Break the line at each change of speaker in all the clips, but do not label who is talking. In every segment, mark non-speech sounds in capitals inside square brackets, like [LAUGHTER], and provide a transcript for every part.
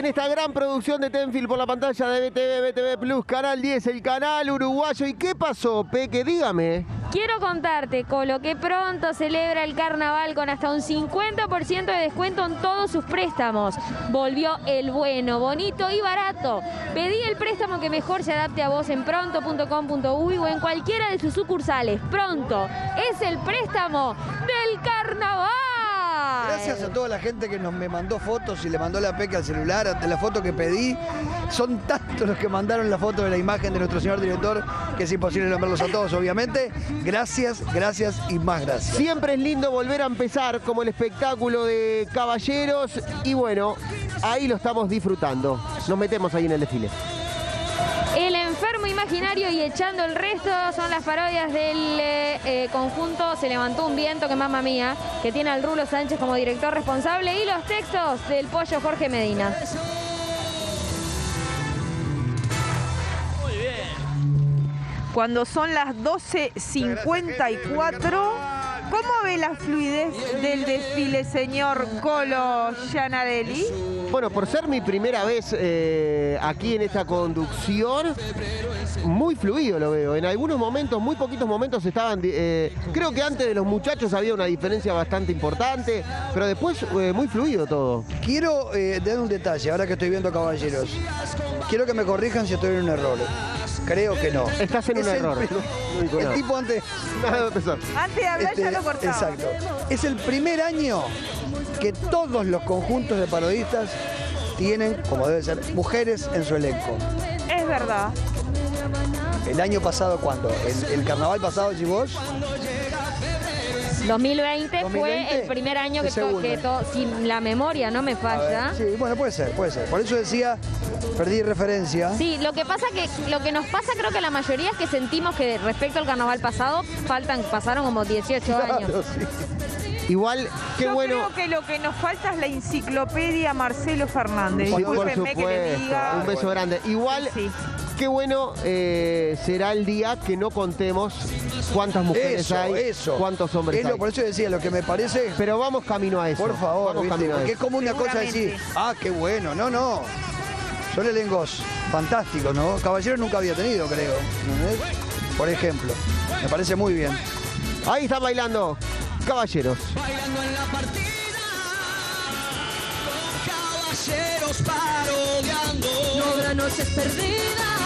En esta gran producción de Tenfield por la pantalla de BTV, BTV Plus, Canal 10, el canal uruguayo. ¿Y qué pasó, Peque? Dígame.
Quiero contarte, Colo, que pronto celebra el carnaval con hasta un 50% de descuento en todos sus préstamos. Volvió el bueno, bonito y barato. Pedí el préstamo que mejor se adapte a vos en pronto.com.uy o en cualquiera de sus sucursales. Pronto es el préstamo del carnaval.
Gracias a toda la gente que nos me mandó fotos y le mandó la peca al celular la foto que pedí. Son tantos los que mandaron la foto de la imagen de nuestro señor director que es imposible nombrarlos a todos, obviamente. Gracias, gracias y más gracias.
Siempre es lindo volver a empezar como el espectáculo de caballeros y bueno, ahí lo estamos disfrutando. Nos metemos ahí en el desfile.
Imaginario y echando el resto son las parodias del eh, eh, conjunto Se levantó un viento, que mamá mía, que tiene al Rulo Sánchez como director responsable y los textos del pollo Jorge Medina.
Cuando son las 12.54, ¿cómo ve la fluidez del desfile, señor Colo Gianadelli?
Bueno, por ser mi primera vez eh, aquí en esta conducción, muy fluido lo veo. En algunos momentos, muy poquitos momentos estaban... eh, creo que antes de los muchachos había una diferencia bastante importante, pero después eh, muy fluido todo.
Quiero eh, dar un detalle, ahora que estoy viendo caballeros. Quiero que me corrijan si estoy en un error. Creo que no.
Estás en un
el
error.
El tipo antes.
Nada de empezar.
Antes de hablar ya
Este,
lo cortaba.
Exacto. Es el primer año que todos los conjuntos de parodistas tienen, como debe ser, mujeres en su elenco.
Es verdad.
El año pasado, ¿cuándo? El, el carnaval pasado, si vos.
2020,
2020,
fue el primer año que,
el
to-
segundo.
que to- si la memoria no me
ver,
falla.
Sí, bueno, puede ser, puede ser. Por eso decía, perdí referencia.
Sí, lo que pasa que lo que nos pasa creo que la mayoría es que sentimos que respecto al carnaval pasado faltan pasaron como 18 [LAUGHS] años.
Claro, sí.
Igual, qué
Yo
bueno.
creo que lo que nos falta es la enciclopedia Marcelo Fernández.
Sí, por
que le diga.
Un beso grande. Igual,
Sí.
qué bueno eh, será el día que no contemos cuántas mujeres
Eso,
hay,
eso.
cuántos hombres
Es lo-
hay.
por eso decía, lo que me parece.
Pero vamos camino a eso.
Por favor,
vamos
¿viste?
camino a
porque es como una cosa decir, ah, qué bueno, no, no. Son elencos fantásticos, ¿no? Caballeros nunca había tenido, creo. Por ejemplo, me parece muy bien.
Ahí están bailando, caballeros.
bailando en la partida. Caballeros parodiando. No habrá noches perdidas.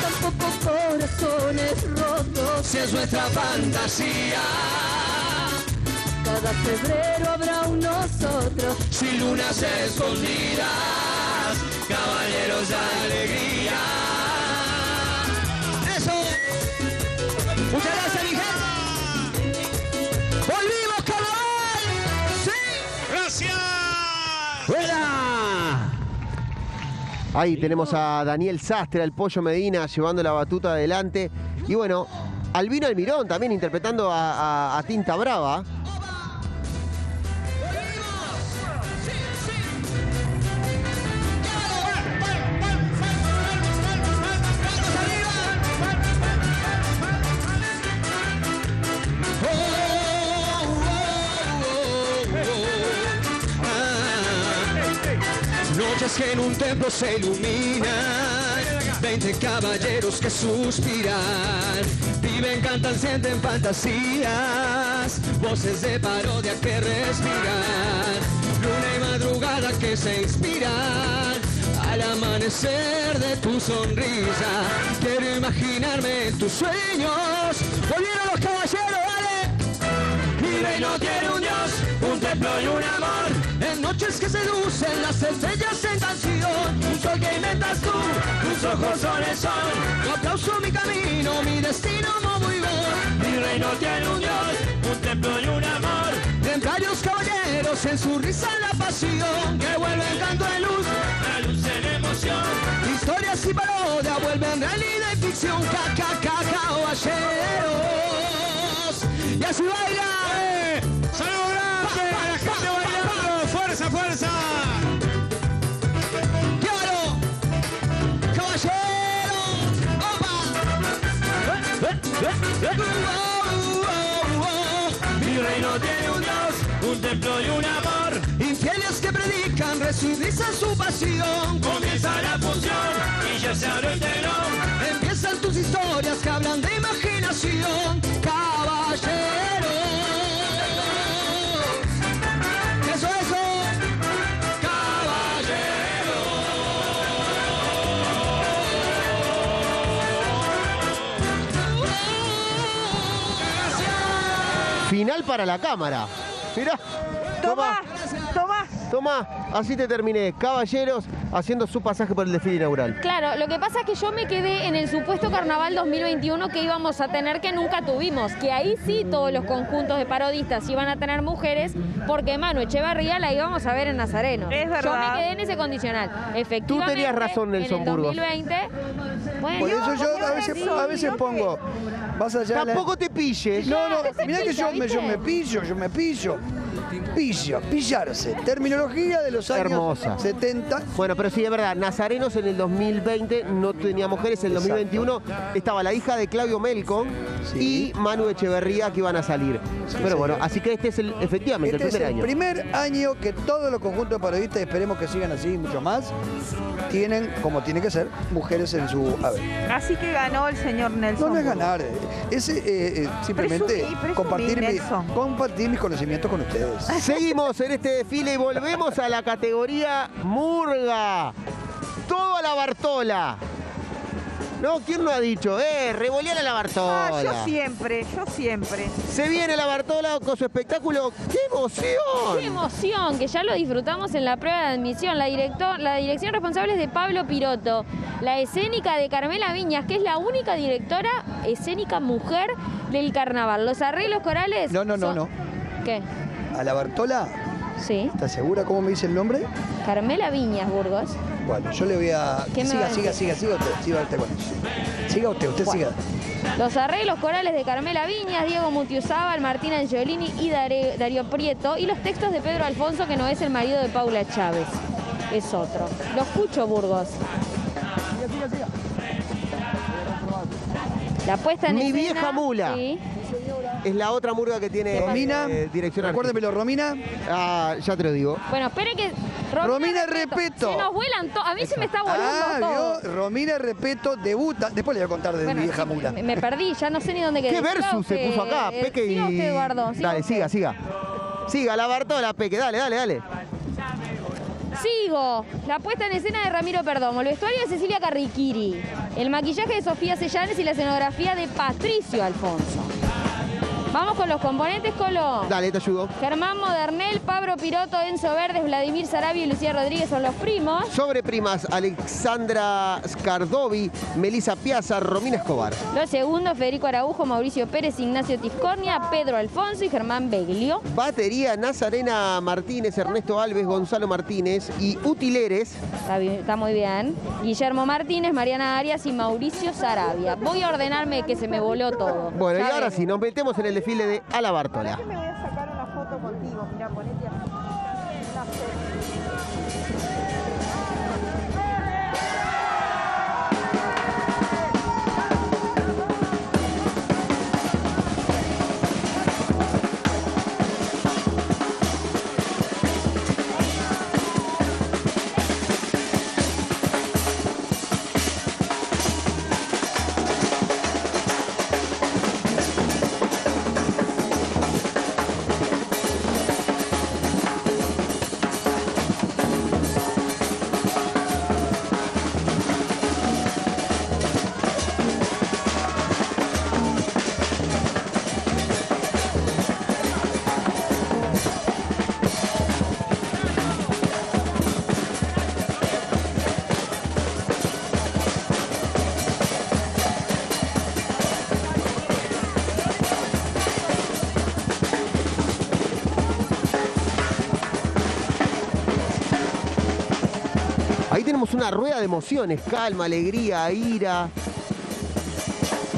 Tampoco corazones rotos. Si es nuestra fantasía. Cada febrero habrá un nosotros. Sin lunas escondidas. Caballeros de alegría.
Ahí tenemos a Daniel Sastre, al Pollo Medina, llevando la batuta adelante. Y bueno, Albino Almirón también interpretando a, a- a Tinta Brava.
Noches que en un templo se iluminan, 20 caballeros que suspiran, viven, cantan, sienten fantasías, voces de parodia que respiran, luna y madrugada que se inspiran. Al amanecer de tu sonrisa, quiero imaginarme en tus sueños. Volvieron los caballeros, dale. Mi reino tiene un Dios, un templo y un amor. En noches que seducen las estrellas en canción. Un sol que inventas tú, tus ojos son el sol. Yo aplauso mi camino, mi destino movo y voy. Mi reino tiene un Dios, un templo y un amor. Templarios caballeros en su risa la pasión. Que vuelven canto de luz, la luz en emoción. Historias y parodia vuelven realidad y ficción. Ca, ca, ca, caballeros. Y así baila. ¡Saludos grande! Mi reino tiene un Dios, un templo y un amor.
infieles que predican, resucitan su pasión. Comienza la función y ya se abre el telón. Empiezan tus historias que hablan de imaginación, caballeros.
Final para la cámara. Mirá.
Tomá, tomá.
Toma, así te terminé. Caballeros haciendo su pasaje por el desfile inaugural.
Claro, lo que pasa es que yo me quedé en el supuesto carnaval 2021 que íbamos a tener que nunca tuvimos, que ahí sí todos los conjuntos de parodistas iban a tener mujeres, porque Manu Echevarría la íbamos a ver en Nazareno.
Es
Yo
verdad.
me quedé en ese condicional. Efectivamente.
tenías razón, Nelson
en el
Burgos.
2020. Bueno,
Por eso yo a
¿cómo
veces, a pongo, vas allá. la-
Tampoco te pilles.
No, no, mirá que yo yo me pillo, yo me pillo. Pillo, pillarse. Terminología de los años
Hermosa.
70.
Bueno, pero sí, es verdad, Nazarenos en el 2020 no tenía mujeres, en el
Exacto.
2021 estaba la hija de Claudio Melcon
Sí.
y Manu Echeverría que iban a salir. Pero bueno,
señor.
así que este es el, efectivamente
Este
el
es
primer
el
año.
primer año que todos los conjuntos de parodistas, esperemos que sigan así mucho más, tienen, como tiene que ser, mujeres en su haber.
Así que ganó el señor Nelson.
No, no es ganar, eh, es eh, eh, simplemente
Presumí, presumí,
compartir, mi- compartir mis conocimientos con ustedes. [LAUGHS]
Seguimos en este desfile y volvemos a la categoría Murga. Todo a la Bartola. No, ¿quién lo ha dicho? Eh, revolear a la Bartola.
Ah, yo siempre, yo siempre.
Se viene la Bartola con su espectáculo. ¡Qué emoción!
Qué emoción, que ya lo disfrutamos en la prueba de admisión. La, director, la dirección responsable es de Pablo Piroto. La escénica de Carmela Viñas, que es la única directora escénica mujer del carnaval. Los arreglos corales.
No, no, no,
son-
no.
¿Qué?
A la Bartola,
Sí.
¿estás segura cómo me dice el nombre?
Carmela Viñas, Burgos.
Bueno, yo le voy a.
¿Qué me va
siga,
a
siga,
decir?
siga, siga usted, siga usted con eso. Siga usted, usted
Bueno.
siga.
Los arreglos corales de Carmela Viñas, Diego Mutiuzábal, Martín Angiolini y Darío Prieto. Y los textos de Pedro Alfonso, que no es el marido de Paula Chávez. Es otro. Lo escucho, Burgos. La puesta en
Mi
escena,
vieja mula.
Sí.
Es la otra murga que tiene
Romina,
eh, dirección
recuérdemelo, Romina.
Ah, ya te lo digo.
Bueno, espere que.
Romina Repeto.
Se nos vuelan todos. A mí se me está volando
Ah,
todo.
vio, Romina Repeto debuta. Después le voy a contar de
Bueno,
mi vieja
sí,
mula.
me, me perdí, ya no sé ni dónde quedé.
¿Qué versus se puso acá? Peque y.
siga usted, Eduardo. siga
dale,
usted.
siga, siga. Siga, la Bartola, Peque, dale, dale, dale.
Sigo. La puesta en escena de Ramiro Perdomo, el vestuario de Cecilia Carriquiri, el maquillaje de Sofía Sellanes y la escenografía de Patricio Alfonso. Vamos con los componentes, Colo.
Dale, te ayudo.
Germán Modernel, Pablo Piroto, Enzo Verdes, Vladimir Sarabia y Lucía Rodríguez son los primos.
Sobre primas, Alexandra Scardovi, Melisa Piazza, Romina Escobar.
Los segundos, Federico Araujo, Mauricio Pérez, Ignacio Tiscornia, Pedro Alfonso y Germán Beglio.
Batería, Nazarena Martínez, Ernesto Alves, Gonzalo Martínez y utileres.
Está, bien, está muy bien. Guillermo Martínez, Mariana Arias y Mauricio Sarabia. Voy a ordenarme que se me voló todo.
Bueno,
Ya
y ahora sí, nos metemos en el desfile de A la Bartola. Tenemos una rueda de emociones, calma, alegría, ira.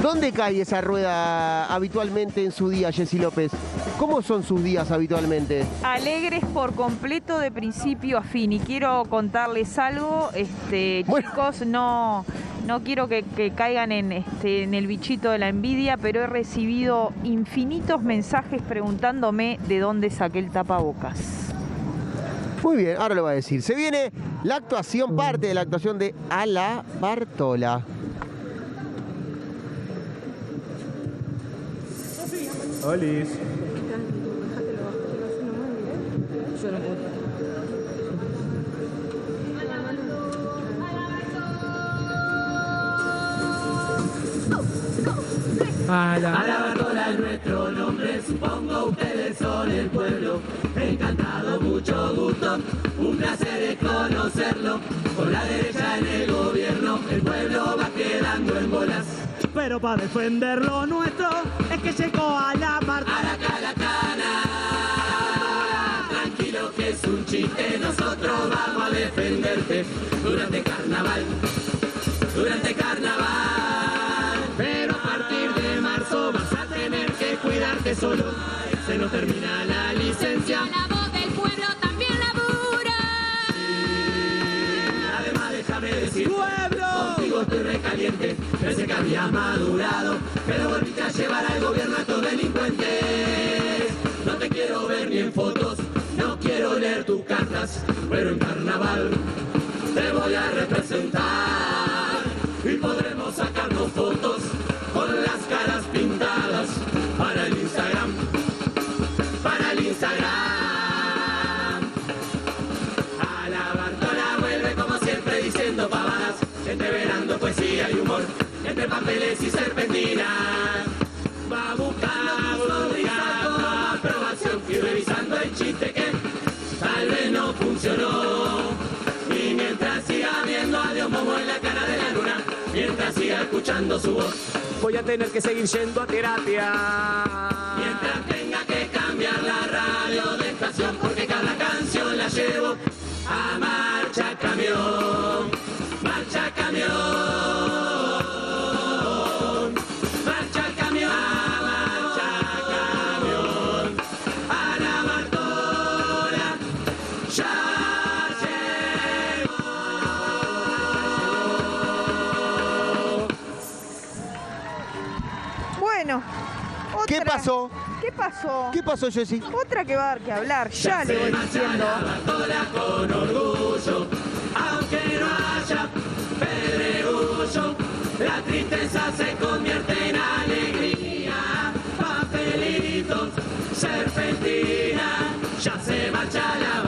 ¿Dónde cae esa rueda habitualmente en su día, Jessy López? ¿Cómo son sus días habitualmente?
Alegres por completo de principio a fin. Y quiero contarles algo, este,
Bueno.
chicos, no, no quiero que, que caigan en, este, en el bichito de la envidia, pero he recibido infinitos mensajes preguntándome de dónde saqué el tapabocas.
Muy bien, ahora lo va a decir. Se viene la actuación, parte de la actuación de Ala Bartola.
Olis. A la
Bartola es nuestro nombre, supongo ustedes son el pueblo. Encantado, mucho gusto, un placer es conocerlo. Con la derecha en el gobierno, el pueblo va quedando en bolas.
Pero para defender lo nuestro es que llegó a la parte.
A la calacana, tranquilo que es un chiste, nosotros vamos a defenderte durante carnaval, durante carnaval. Pero a partir de marzo vas a tener que cuidarte solo, se nos termina la licencia.
La voz del pueblo también labura.
Además déjame decir,
¡Pueblo!
contigo estoy recaliente, pensé que había madurado, pero volviste a llevar al gobierno a estos delincuentes. No te quiero ver ni en fotos, no quiero leer tus cartas, pero en carnaval te voy a representar entre papeles y serpentinas. Va buscando, obligando aprobación y revisando el chiste que tal vez no funcionó. Y mientras siga viendo a Dios Momo en la cara de la luna, mientras siga escuchando su voz,
Voy a tener que seguir yendo a terapia.
mientras tenga que cambiar la radio de estación porque cada canción la llevo a marcha camión,
¿Qué pasó?
¿Qué pasó,
Jessy?
Otra que va a dar que hablar, ya le voy diciendo.
Bartola con orgullo, aunque no haya pedregullo, la tristeza se convierte en alegría. Papelitos, serpentina, ya se marcha la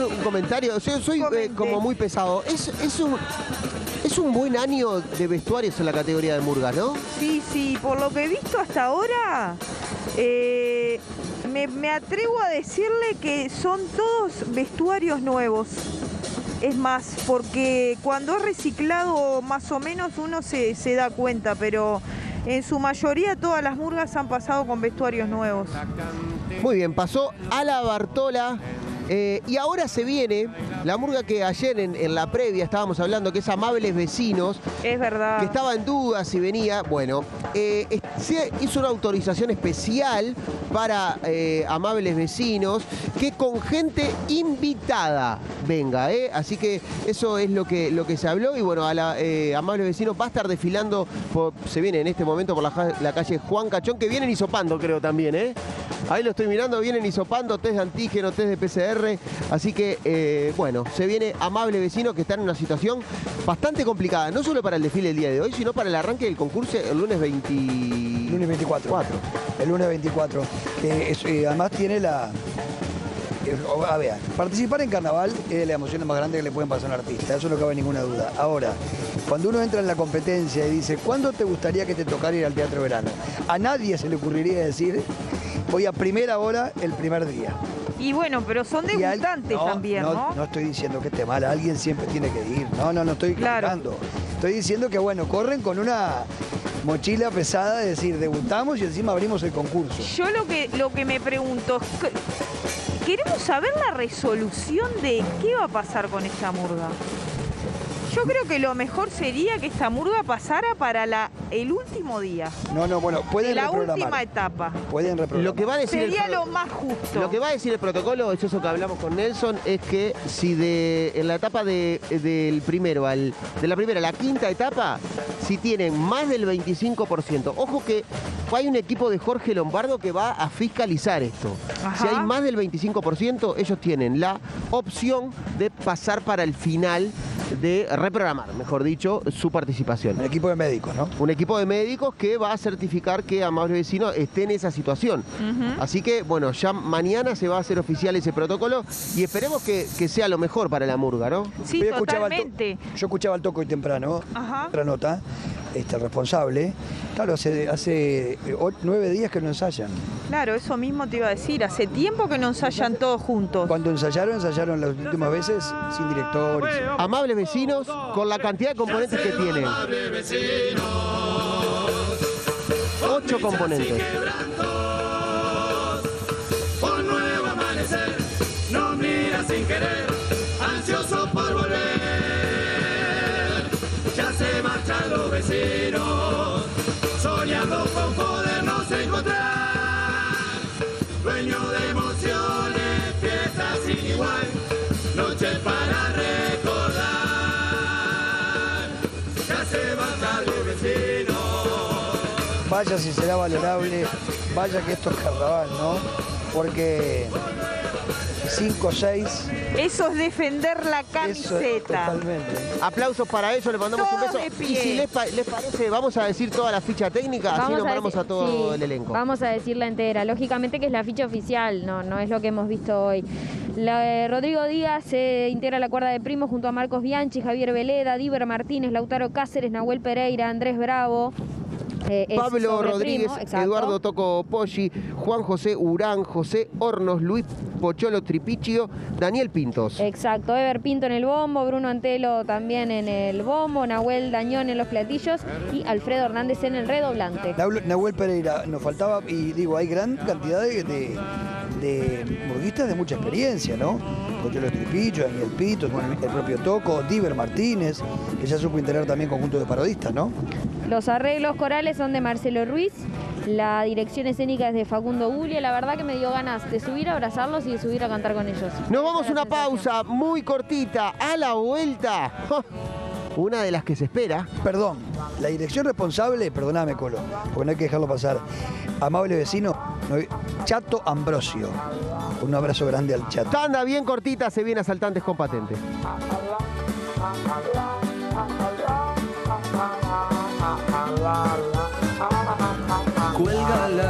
hacer un comentario? Soy eh, como muy pesado. Es, es, un, es un buen año de vestuarios en la categoría de Murga, ¿no?
Sí, sí, por lo que he visto hasta ahora, eh, me, me atrevo a decirle que son todos vestuarios nuevos. Es más, porque cuando es reciclado más o menos uno se, se da cuenta, pero en su mayoría todas las murgas han pasado con vestuarios nuevos.
Muy bien, pasó a la Bartola. Eh, y ahora se viene la murga que ayer en, en la previa estábamos hablando, que es Amables Vecinos,
Es verdad.
que estaba en duda si venía. Bueno, eh, se hizo una autorización especial para eh, amables vecinos que con gente invitada venga, ¿eh? Así que eso es lo que, lo que se habló. Y bueno, a la, amables vecinos va a estar desfilando, por- se viene en este momento por la, la calle Juan Cachón, que vienen hisopando, creo también, ¿eh? Ahí lo estoy mirando, vienen hisopando, test de antígeno, test de PCR. Así que, eh, bueno, se viene amable vecino que está en una situación bastante complicada, no solo para el desfile del día de hoy, sino para el arranque del concurso el lunes 20.
Lunes 24.
Cuatro.
El lunes 24. que es- eh, además tiene la... eh, A ver, participar en carnaval es de las emociones más grandes que le pueden pasar a un artista, eso no cabe ninguna duda. Ahora, cuando uno entra en la competencia y dice, ¿cuándo te gustaría que te tocara ir al teatro verano? A nadie se le ocurriría decir, voy a primera hora el primer día.
Y bueno, pero son debutantes
no,
también, ¿no?
No estoy diciendo que esté mal, alguien siempre tiene que ir. No, no, no estoy
Claro.
Estoy diciendo que, bueno, corren con una mochila pesada de decir, debutamos y encima abrimos el concurso.
Yo lo que, lo que me pregunto es, que- queremos saber la resolución de qué va a pasar con esta murga. Yo creo que lo mejor sería que esta murga pasara para la, el último día,
No, no, bueno, pueden
de la
reprogramar.
última etapa.
Pueden reprogramar.
Lo que va a decir
Sería lo más justo.
Lo que va a decir el protocolo, es eso que hablamos con Nelson, es que si de en la etapa de, del primero al de la primera a la quinta etapa, si tienen más del 25%, ojo que hay un equipo de Jorge Lombardo que va a fiscalizar esto.
Ajá.
Si hay más del 25%, ellos tienen la opción de pasar para el final de reprogramar, mejor dicho, su participación.
El equipo de médicos, ¿no?
Un equipo de médicos que va a certificar que Amable Vecino esté en esa situación. Así que, bueno, ya mañana se va a hacer oficial ese protocolo y esperemos que, que sea lo mejor para la murga, ¿no?
Sí,
escuchaba to-
totalmente.
yo escuchaba al toco hoy temprano,
Ajá.
otra nota, este, responsable. Claro, hace, hace eh, nueve días que no ensayan.
Claro, eso mismo te iba a decir. Hace tiempo que no ensayan todos juntos.
Cuando ensayaron, ensayaron las últimas veces sin directores.
Amables vecinos con la cantidad de componentes que tienen. Ocho componentes.
Vaya si será valorable, vaya que esto es carnaval, ¿no? Porque 5 o 6,
Eso es defender la camiseta.
totalmente.
Aplausos para ellos, le mandamos un beso.
de
Y si les, pa- les parece, vamos a decir toda la ficha técnica, así nombramos
decir-
a todo
sí,
el elenco.
Vamos a decirla entera. Lógicamente que es la ficha oficial, no, no es lo que hemos visto hoy. La- eh, Rodrigo Díaz se integra a la cuerda de primos junto a Marcos Bianchi, Javier Veleda, Diver Martínez, Lautaro Cáceres, Nahuel Pereira, Andrés Bravo. Eh,
Pablo Rodríguez,
primo.
Eduardo Toco Poggi, Juan José Urán, José Hornos, Luis Pocholo Tripichio, Daniel Pintos.
Exacto, Ever Pinto en el bombo, Bruno Antelo también en el bombo, Nahuel Dañón en los platillos y Alfredo Hernández en el redoblante.
Nahuel Pereira, nos faltaba, y digo, hay gran cantidad de, de, de murguistas de mucha experiencia, ¿no? Cocholo Tripillo, Daniel Pito, bueno, el propio Toco, Diver Martínez, que ya supo integrar también conjunto de parodistas, ¿no?
Los arreglos corales son de Marcelo Ruiz, la dirección escénica es de Facundo Gulia, la verdad que me dio ganas de subir a abrazarlos y de subir a cantar con ellos.
Nos vamos a una pausa muy cortita. A la vuelta, [LAUGHS] una de las que se espera.
Perdón, la dirección responsable, perdóname Colo, porque no hay que dejarlo pasar. Amable vecino, no- Chato Ambrosio. Un abrazo grande al Chato.
Tanda bien cortita, se viene asaltantes con patente. Cuélgala.